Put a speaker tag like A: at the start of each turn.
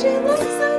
A: she looks so